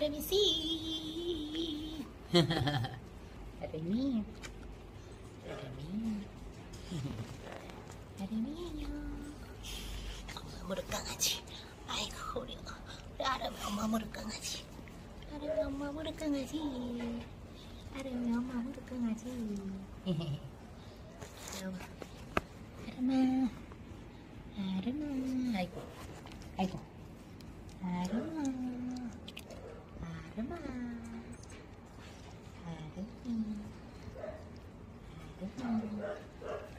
Let see. Let me. Let me. Let me. 엄마무릎 강아지. 아이고 우리 아름이 엄마 무릎 강아지. 아름이 엄마 무릎 강아지. 아름이 엄마 무릎 강아지. 아름아. 아름아. 아이고. 아이고. 的嘛，好的嘛，好的嘛。